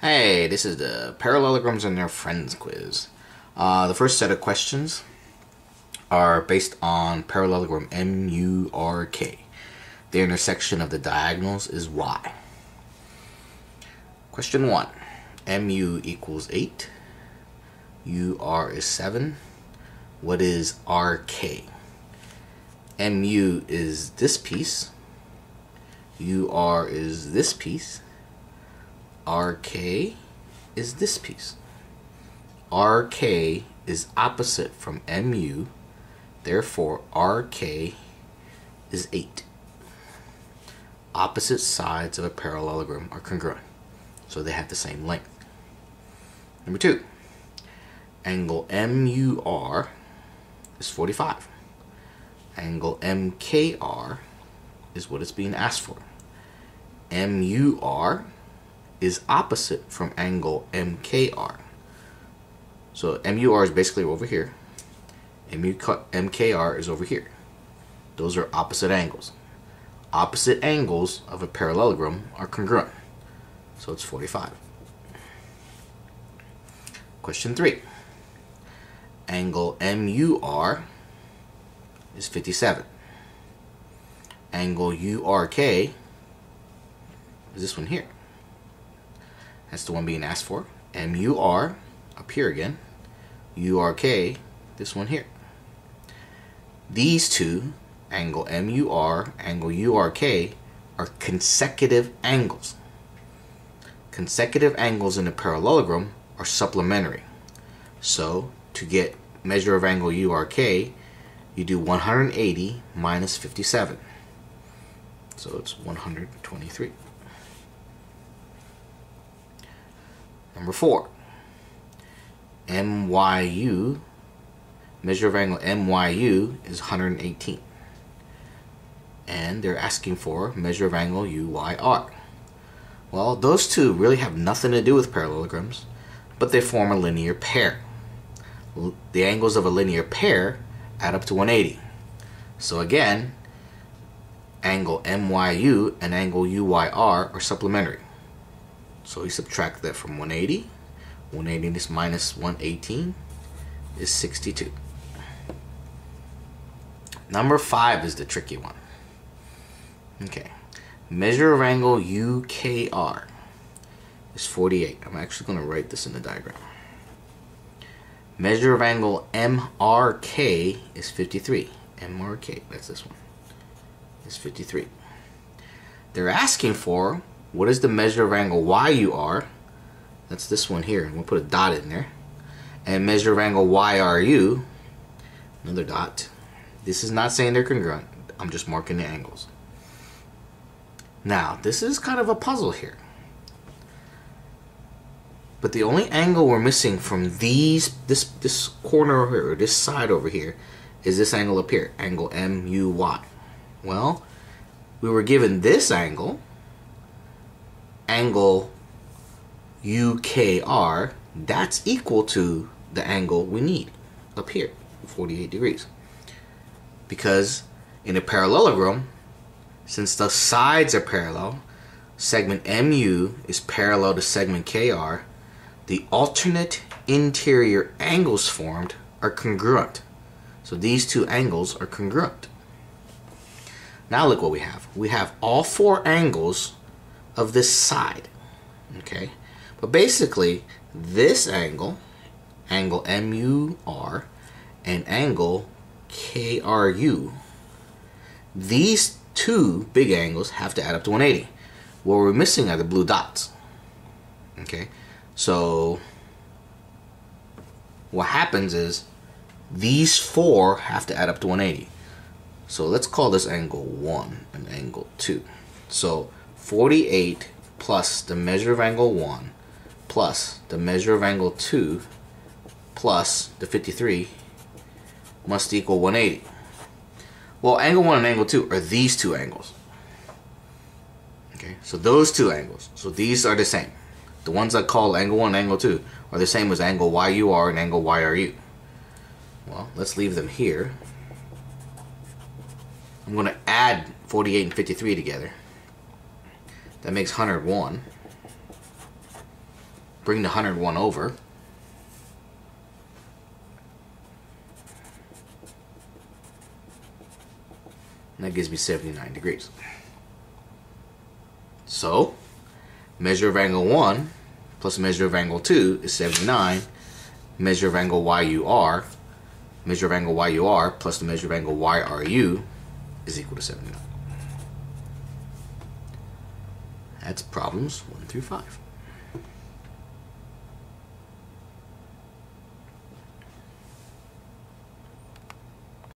Hey, this is the parallelograms and their friends quiz. Uh, the first set of questions are based on parallelogram MURK. The intersection of the diagonals is Y. Question 1. MU equals 8. UR is 7. What is RK? MU is this piece. UR is this piece. RK is this piece. RK is opposite from MU, therefore RK is 8. Opposite sides of a parallelogram are congruent, so they have the same length. Number 2. Angle MUR is 45. Angle MKR is what is being asked for. MUR is opposite from angle MKR. So MUR is basically over here. MKR is over here. Those are opposite angles. Opposite angles of a parallelogram are congruent. So it's 45. Question 3. Angle MUR is 57. Angle URK is this one here. That's the one being asked for. MUR, up here again. URK, this one here. These two, angle MUR, angle URK, are consecutive angles. Consecutive angles in a parallelogram are supplementary. So, to get measure of angle URK, you do 180 minus 57. So it's 123. Number four, MYU, measure of angle MYU is 118. And they're asking for measure of angle UYR. Well, those two really have nothing to do with parallelograms, but they form a linear pair. The angles of a linear pair add up to 180. So again, angle MYU and angle UYR are supplementary. So we subtract that from 180. 180 is minus 118 is 62. Number 5 is the tricky one. Okay. Measure of angle UKR is 48. I'm actually going to write this in the diagram. Measure of angle MRK is 53. MRK, that's this one, is 53. They're asking for what is the measure of angle YUR? That's this one here. We'll put a dot in there. And measure of angle YRU, another dot. This is not saying they're congruent. I'm just marking the angles. Now, this is kind of a puzzle here. But the only angle we're missing from these, this this corner over here, or this side over here, is this angle up here, angle MUY. Well, we were given this angle, angle UKR, that's equal to the angle we need up here, 48 degrees. Because in a parallelogram, since the sides are parallel, segment MU is parallel to segment KR, the alternate interior angles formed are congruent. So these two angles are congruent. Now look what we have. We have all four angles of this side. Okay, but basically this angle, angle MUR, and angle KRU, these two big angles have to add up to 180. What we're missing are the blue dots. Okay, so what happens is these four have to add up to 180. So let's call this angle 1 and angle 2. So 48 plus the measure of angle 1 plus the measure of angle 2 plus the 53 must equal 180. Well, angle 1 and angle 2 are these two angles. Okay, so those two angles. So these are the same. The ones I call angle 1 and angle 2 are the same as angle YUR and angle YRU. Well, let's leave them here. I'm going to add 48 and 53 together. That makes 101. bring the 101 over. And that gives me 79 degrees. So, measure of angle 1 plus measure of angle 2 is 79. Measure of angle YUR, measure of angle YUR plus the measure of angle YRU is equal to 79. That's problems 1 through 5.